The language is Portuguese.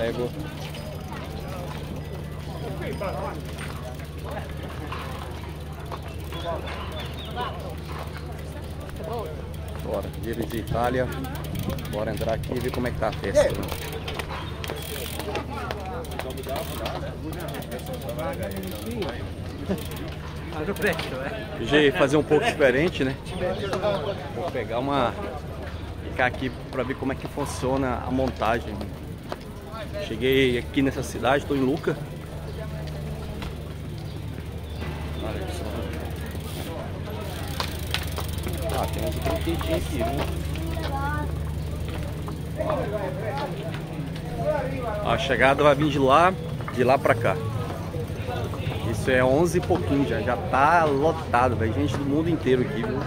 cego. Bora, Giro de Itália. Bora entrar aqui e ver como é que tá a festa. Hoje fazer um pouco diferente, né? Vou pegar uma. Ficar aqui para ver como é que funciona a montagem. Cheguei aqui nessa cidade, estou em Luca. Olha só. Ah, tem uns brinquedinhos aqui, viu? A chegada vai vir de lá, de lá pra cá. Isso é 11 e pouquinho já, já tá lotado, vai gente do mundo inteiro aqui, viu?